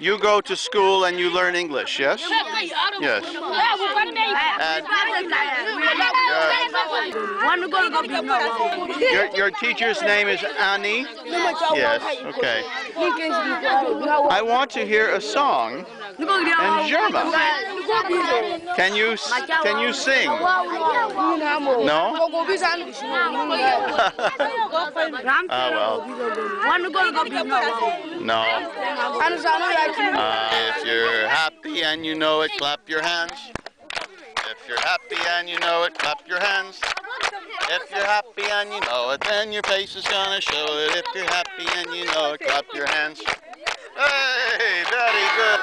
You go to school and you learn English, yes? Yes. Your, your teacher's name is Annie? Yes, okay. I want to hear a song in Djerma. Can you can you sing? No? Ah well, no. Uh, if you're happy and you know it, clap your hands. If you're happy and you know it, clap your hands. If you're happy and you know it, then your face is gonna show it. If you're happy and you know it, clap your hands. Hey, very good.